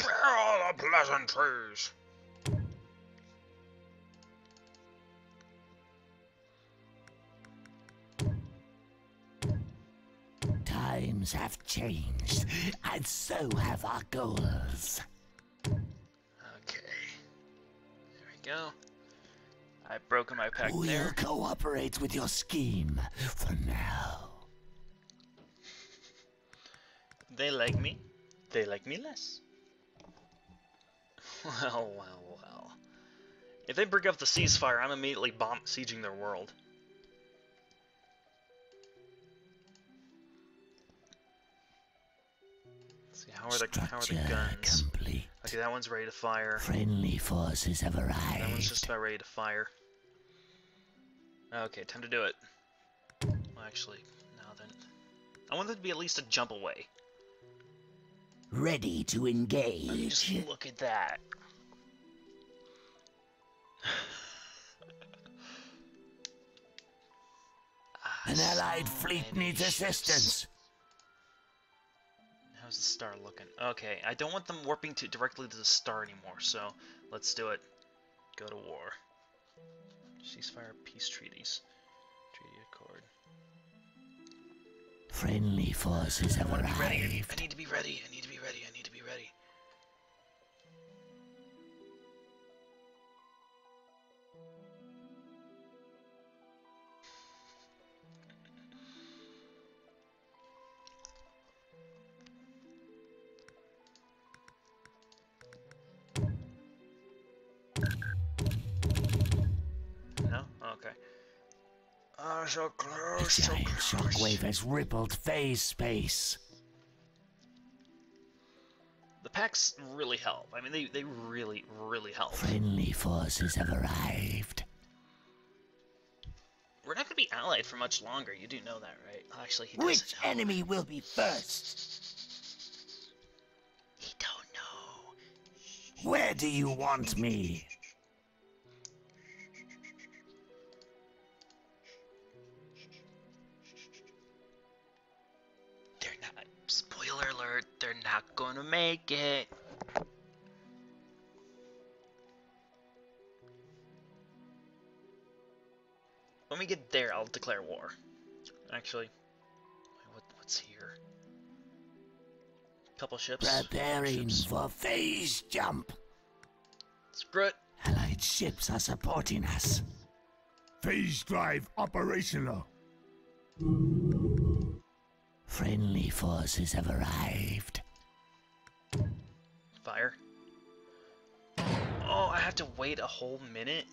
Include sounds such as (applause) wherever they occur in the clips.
Spare all the pleasantries. Times have changed, and so have our goals. Okay. There we go. I've broken my pact We'll there. cooperate with your scheme for now. They like me. They like me less. (laughs) Well, well, well. If they break up the ceasefire, I'm immediately bomb sieging their world. Let's see, how are the how are the guns? complete. Okay, that one's ready to fire. Friendly forces have That one's arrived. just about ready to fire. Okay, time to do it. Well, actually, no then. I want them to be at least a jump away. Ready to I mean, just engage. look at that. Ah, An allied fleet needs ships. assistance. How's the star looking? Okay, I don't want them warping to directly to the star anymore, so let's do it. Go to war. Ceasefire, peace treaties. Treaty accord. Friendly forces have I want to be ready. I need to be ready. I need ready. I need to be ready. No? Okay. Ah, so A close, so giant close. shockwave has rippled phase space. The packs really help. I mean, they, they really, really help. Friendly forces have arrived. We're not going to be allied for much longer. You do know that, right? Oh, actually, he Which doesn't know. enemy will be first? He don't know. Where do you want me? Not going to make it. When we get there, I'll declare war. Actually, what, what's here? Couple ships. Preparing Ships. for phase jump. Screw it. Allied ships are supporting us. Phase drive operational. Friendly forces have arrived. Have to wait a whole minute?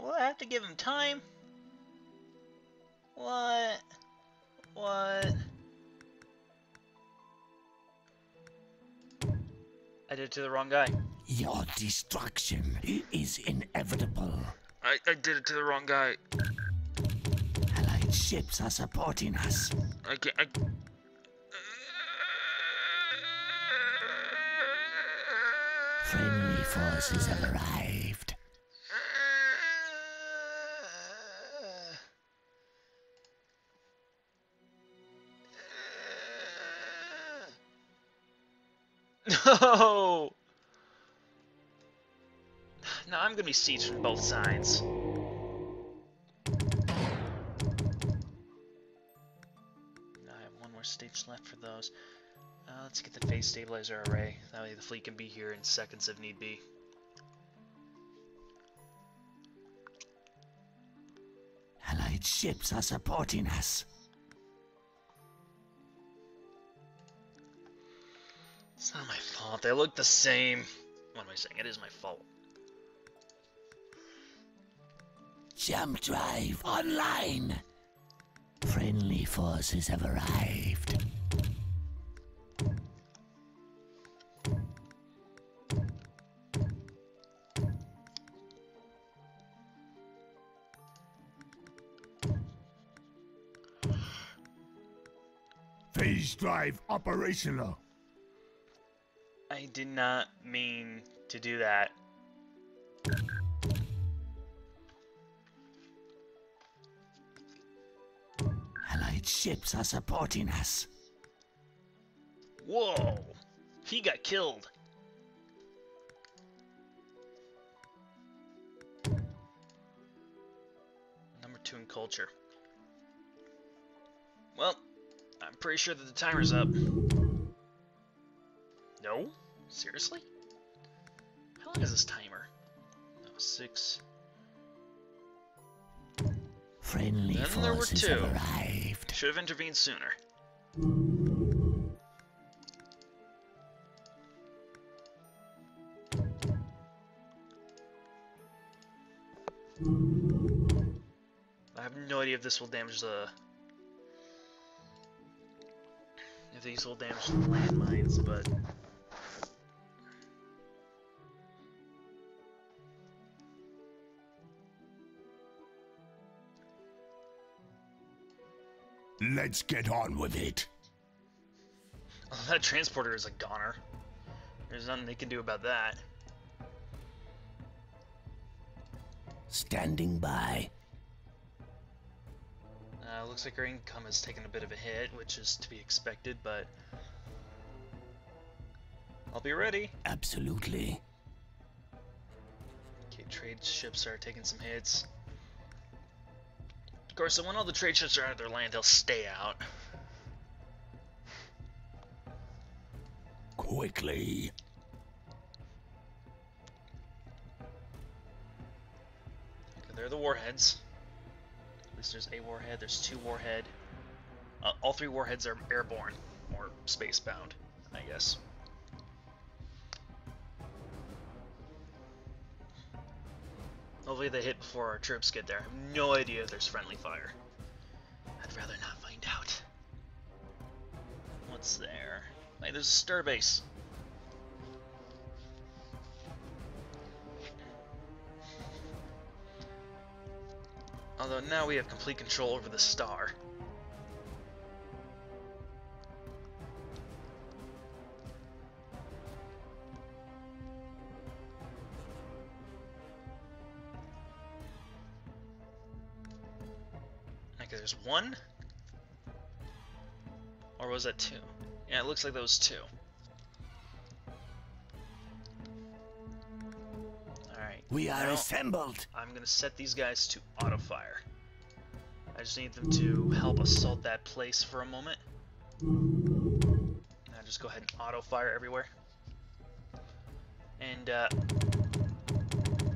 Well, I have to give him time. What? What? I did it to the wrong guy. Your destruction is inevitable. I, I did it to the wrong guy. Allied ships are supporting us. I can't. I... forces have arrived. No! No, I'm gonna be sieged from both sides. I have one more stage left for those. Uh, let's get the phase stabilizer array. That way the fleet can be here in seconds if need be. Allied ships are supporting us. It's not my fault. They look the same. What am I saying? It is my fault. Jump drive online. Friendly forces have arrived. Drive operational. I did not mean to do that. Allied Allied ships are supporting us. Whoa! He got killed. Number two in culture. Well, I'm pretty sure that the timer's up. No? Seriously? How long is this timer? No, six. Friendly Then there were forces two. have arrived. Should have intervened sooner. I have no idea if this will damage the. These will damage the landmines, but. Let's get on with it. (laughs) that transporter is a goner. There's nothing they can do about that. Standing by. Uh, looks like our income has taken a bit of a hit, which is to be expected, but I'll be ready. Absolutely. Okay, trade ships are taking some hits. Of course, when all the trade ships are out of their land, they'll stay out. Quickly. Okay, they're the warheads. There's a warhead, there's two warhead. Uh, all three warheads are airborne, or spacebound, I guess. Hopefully they hit before our troops get there. I have no idea if there's friendly fire. I'd rather not find out. What's there? Hey, there's a star base. Although now we have complete control over the star. Okay, there's one? Or was that two? Yeah, it looks like was two. We are now- assembled. I'm gonna set these guys to auto fire. I just need them to help assault that place for a moment. Now just go ahead and auto fire everywhere. And uh,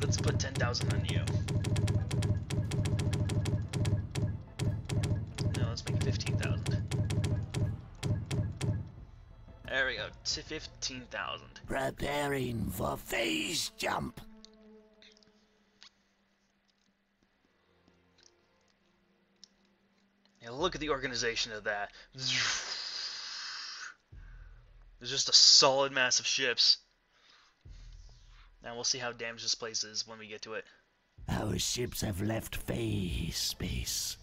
let's put 10,000 on you. No, let's make it 15,000. There we go, to 15,000. Preparing for phase jump. Look at the organization of that. It's just a solid mass of ships. Now we'll see how damaged this place is when we get to it. Our ships have left phase space.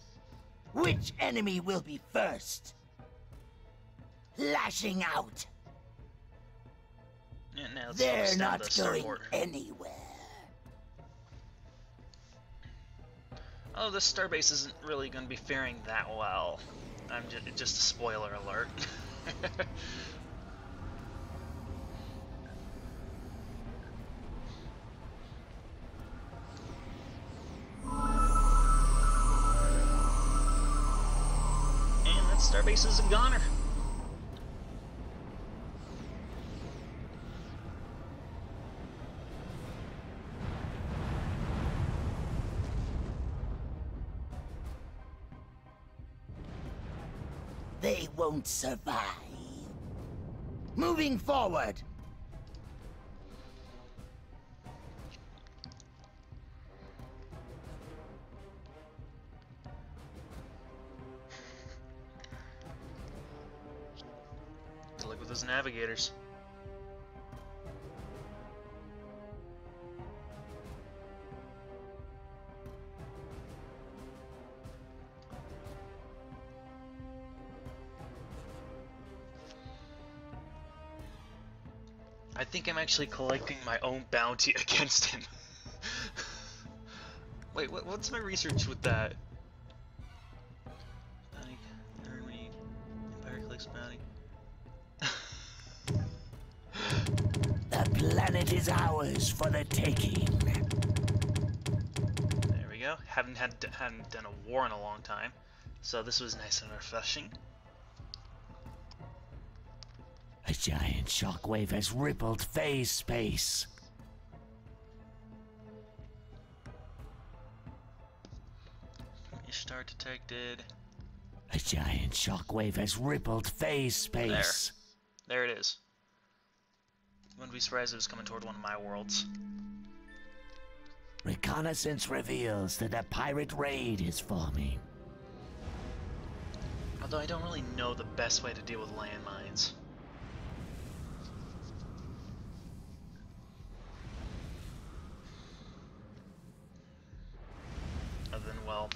Which enemy will be first? Lashing out. Yeah, now They're not going anywhere. Oh, this starbase isn't really going to be faring that well. I'm just, just a spoiler alert. (laughs) and that starbase is a goner. Won't survive. Moving forward. Good luck with those navigators. I think I'm actually collecting my own bounty (laughs) against him. Wait, what, what's my research with that? Bounty Felix bounty. (laughs) The planet is ours for the taking. There we go. Haven't had hadn't done a war in a long time, so this was nice and refreshing. Giant shockwave has rippled phase space. Ishtar detected. A giant shockwave has rippled phase space. There There it is. Wouldn't be surprised if it was coming toward one of my worlds. Reconnaissance reveals that a pirate raid is forming. Although I don't really know the best way to deal with landmines. Other than, well,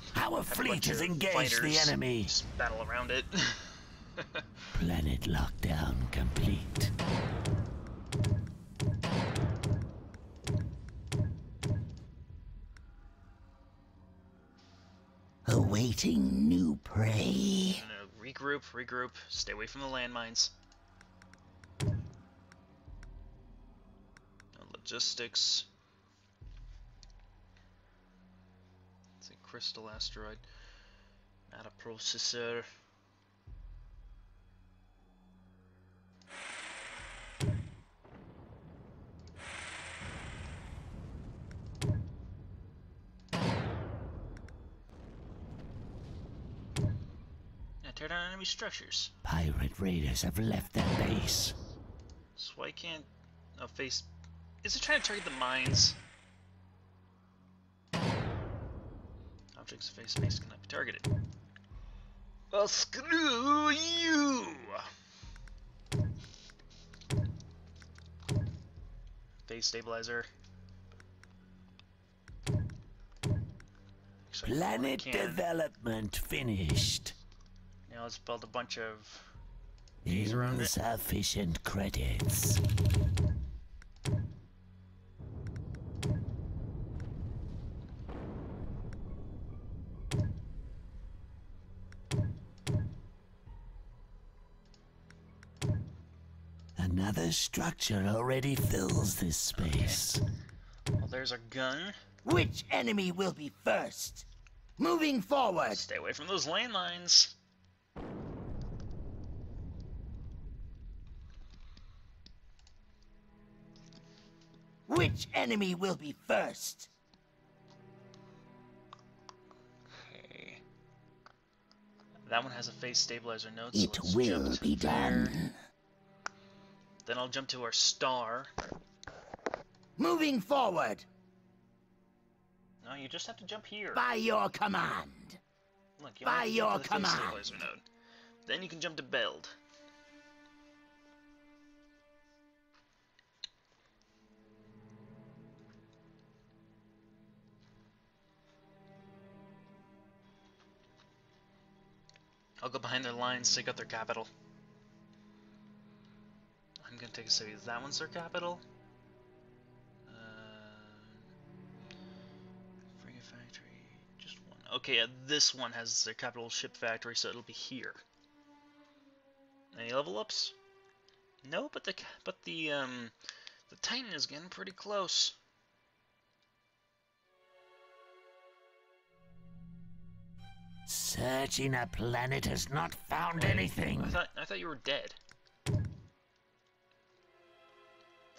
Our have a fleet bunch has of engaged the enemy. Just battle around it. (laughs) Planet lockdown complete. Awaiting new prey. I'm regroup, regroup, stay away from the landmines. No logistics. It's a crystal asteroid. Not a processor. Yeah, tear down enemy structures. Pirate raiders have left their base. So why can't oh, face? Is it trying to target the mines? Objects of phase space cannot be targeted. Well, screw you! Phase stabilizer. Actually, Planet development finished. Now let's build a bunch of These around it. Insufficient credits. Another structure already fills this space. Well, there's a gun. Which enemy will be first? Moving forward. Stay away from those landmines. Which enemy will be first? Okay. That one has a phase stabilizer node. It will be there. done. Then I'll jump to our star. Moving forward. No, you just have to jump here. By your command. Look, you by only have to your the command. Then you can jump to build. I'll go behind their lines, take out their capital. I'm gonna take a city. That one's their capital. Um, Frigate factory, just one. Okay, uh, this one has their capital ship factory, so it'll be here. Any level ups? No, but the but the um the Titan is getting pretty close. Searching a planet has not found anything. I thought I thought you were dead.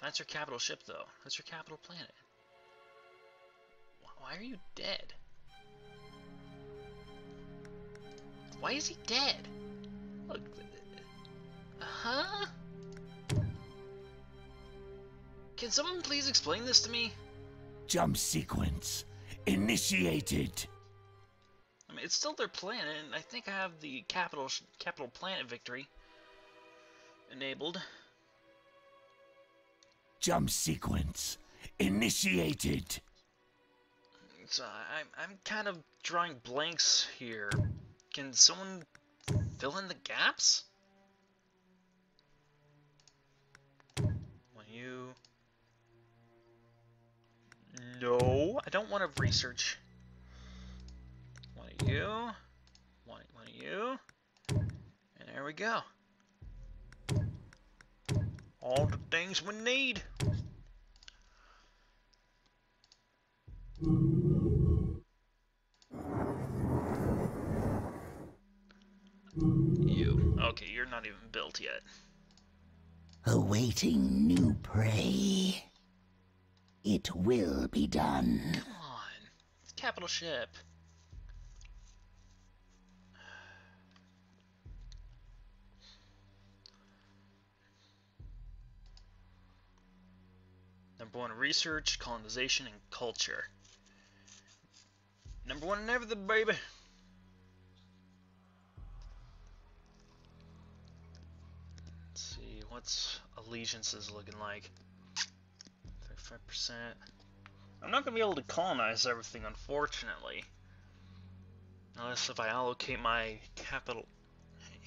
That's your capital ship, though. That's your capital planet. Why are you dead? Why is he dead? Look. Uh huh? Can someone please explain this to me? Jump sequence initiated. I mean, it's still their planet, and I think I have the capital capital planet victory enabled. Jump sequence initiated. So I'm I'm kind of drawing blanks here. Can someone fill in the gaps? Will you? No, I don't want to research. One of you. One, one of you. And there we go. All the things we need. You. Okay, you're not even built yet. Awaiting new prey. It will be done. Come on. It's capital ship. Number one, research, colonization, and culture. Number one in everything, baby. Let's see, what's allegiances looking like? 35%. I'm not going to be able to colonize everything, unfortunately. Unless if I allocate my capital...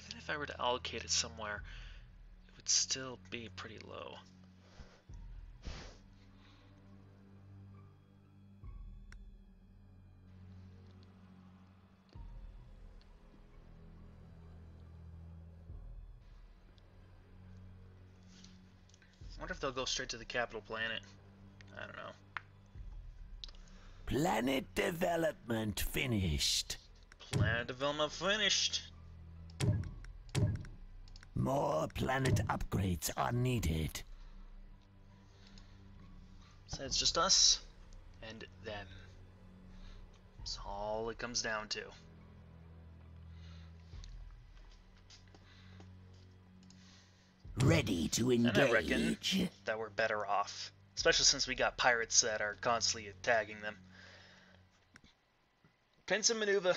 Even if I were to allocate it somewhere, it would still be pretty low. Wonder if they'll go straight to the capital planet. I don't know. Planet development finished. Planet development finished. More planet upgrades are needed. So it's just us and them. That's all it comes down to. Ready to And I reckon engage. that we're better off. Especially since we got pirates that are constantly attacking them. Pincer maneuver.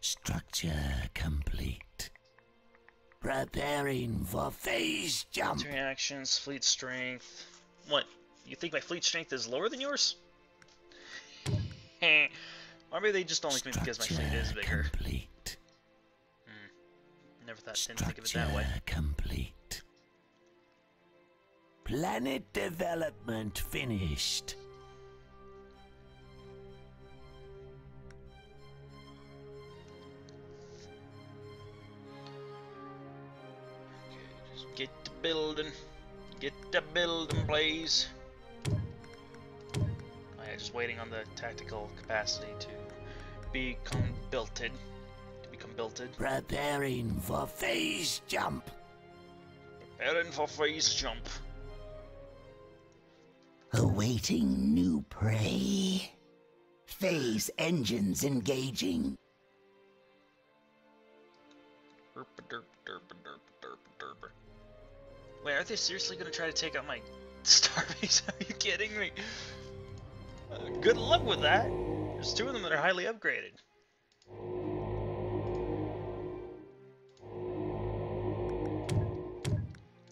Structure complete. Preparing for phase jump. Military actions, fleet strength. What? You think my fleet strength is lower than yours? (laughs) Or maybe they just don't like me because my fleet is Structure bigger. complete. Hmm. Never thought, didn't think of it that Structure way. complete. Planet development finished. Just get to building. Get to building, please. Just waiting on the tactical capacity to become builted. To become builted. Preparing for phase jump. Preparing for phase jump. Awaiting new prey. Phase engines engaging. Derp, derp, derp, derp, derp, derp. Wait, are they seriously gonna try to take out my (laughs) starbase? Are you kidding me? Good luck with that. There's two of them that are highly upgraded.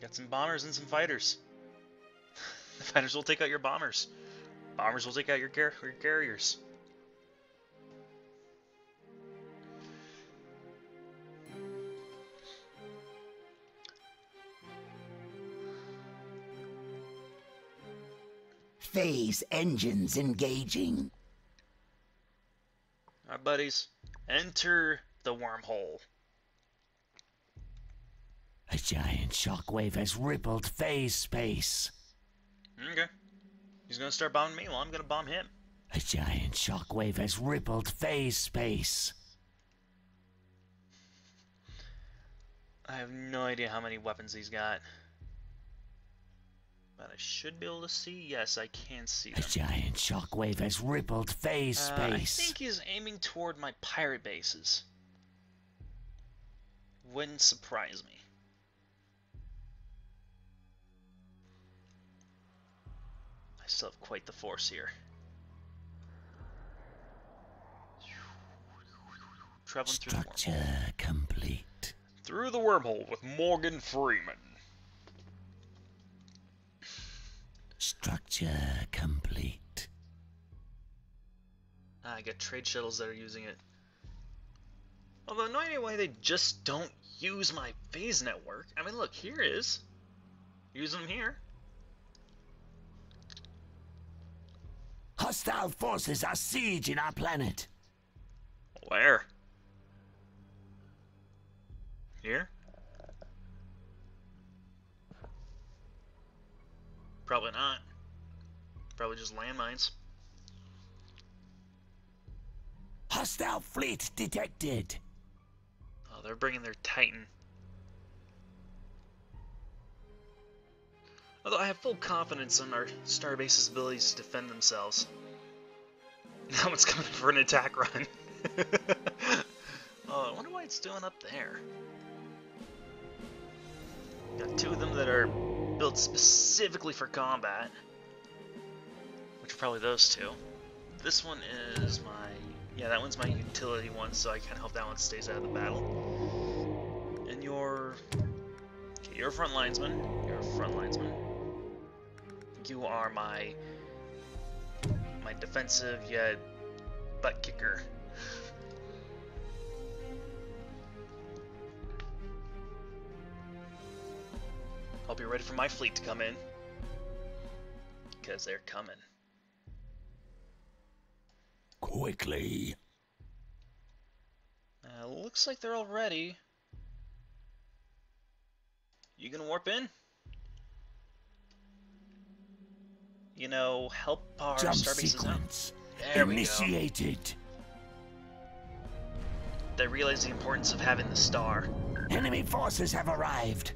Got some bombers and some fighters. (laughs) the fighters will take out your bombers. Bombers will take out your, car your carriers. Phase engines engaging. Alright, buddies. Enter the wormhole. A giant shockwave has rippled phase space. Okay. He's gonna start bombing me, well, I'm gonna bomb him. A giant shockwave has rippled phase space. I have no idea how many weapons he's got. But I should be able to see. Yes, I can see A them. giant shockwave has rippled phase Uh, I think he's aiming toward my pirate bases. Wouldn't surprise me. I still have quite the force here. Traveling through the wormhole. Structure complete. Through the wormhole with Morgan Freeman. Structure complete. Ah, I got trade shuttles that are using it. Although, no idea why they just don't use my phase network. I mean, look, here is. Use them here. Hostile forces are sieging our planet. Where? Here? Probably not. Probably just landmines. Hostile fleet detected. Oh, they're bringing their Titan. Although I have full confidence in our starbase's abilities to defend themselves. (laughs) Now one's coming for an attack run. (laughs) oh, I wonder why it's doing up there. Got two of them that are built specifically for combat. Which are probably those two. This one is my... Yeah, that one's my utility one, so I kind of hope that one stays out of the battle. And your... Okay, you're a front linesman. You're a front linesman. You are my... My defensive yet butt kicker. Hope you're ready for my fleet to come in. Because they're coming. Quickly. Uh, looks like they're all ready. You gonna warp in? You know, help our Jump sequence There we go. initiated. They realize the importance of having the star. Enemy forces have arrived.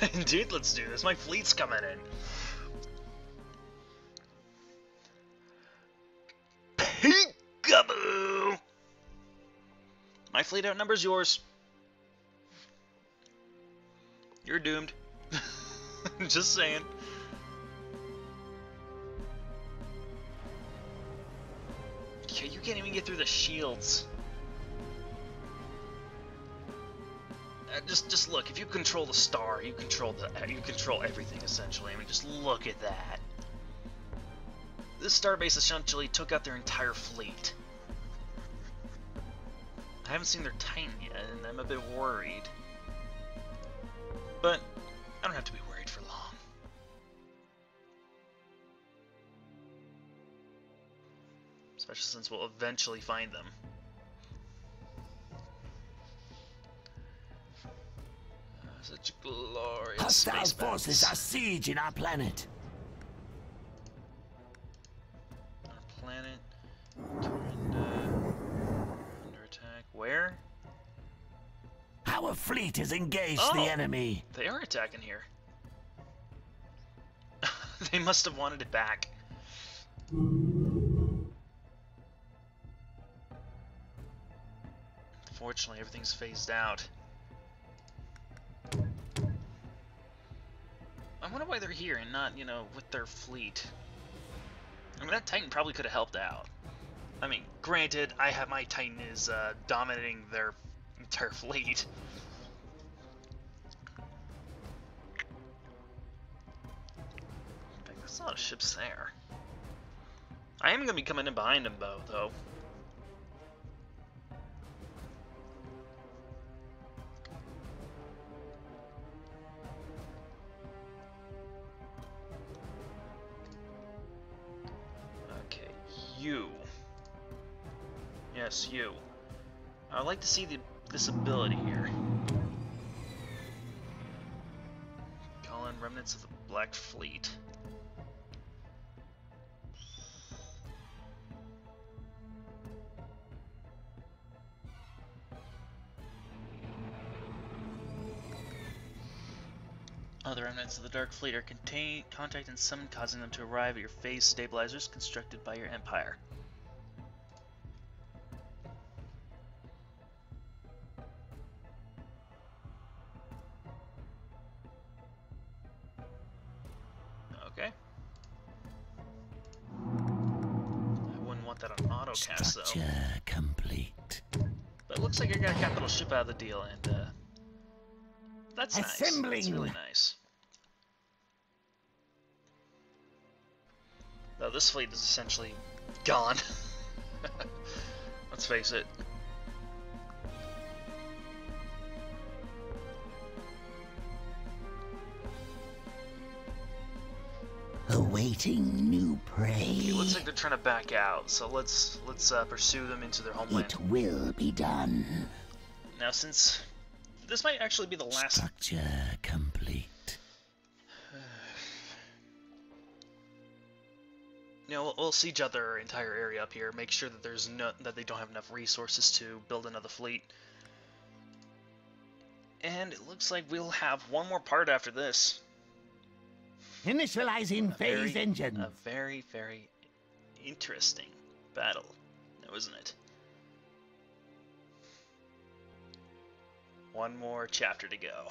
(laughs) Indeed, let's do this. My fleet's coming in. Peekaboo! My fleet outnumbers yours. You're doomed. (laughs) Just saying. Yeah, you can't even get through the shields. Just, just look. If you control the star, you control the, uh, you control everything essentially. I mean, just look at that. This starbase essentially took out their entire fleet. I haven't seen their Titan yet, and I'm a bit worried. But I don't have to be worried for long. Especially since we'll eventually find them. Such glorious Hostile space forces are sieging our planet. Our planet. Dorinda. Uh, under attack. Where? Our fleet has engaged Oh. the enemy. They are attacking here. (laughs) they must have wanted it back. Fortunately, everything's phased out. I wonder why they're here and not, you know, with their fleet. I mean, that Titan probably could have helped out. I mean, granted, I have my Titan is uh, dominating their entire (laughs) fleet. There's a lot of ships there. I am gonna be coming in behind them, though. Though. You. I'd like to see the this ability here. Call in remnants of the Black Fleet. Oh, Other remnants of the Dark Fleet are contained, contact and summoned, causing them to arrive at your phase stabilizers constructed by your Empire. Capital out of the deal, and uh, that's nice. That's Assembling. really nice. Though this fleet is essentially gone. (laughs) Let's face it. Awaiting new prey. It looks like they're trying to back out, so let's let's uh, pursue them into their homeland. It will be done. Now, since this might actually be the last Structure complete. You know, we'll, we'll siege out their entire area up here. Make sure that there's no that they don't have enough resources to build another fleet. And it looks like we'll have one more part after this. Initializing A phase very- engine. A very, very interesting battle, now isn't it? One more chapter to go.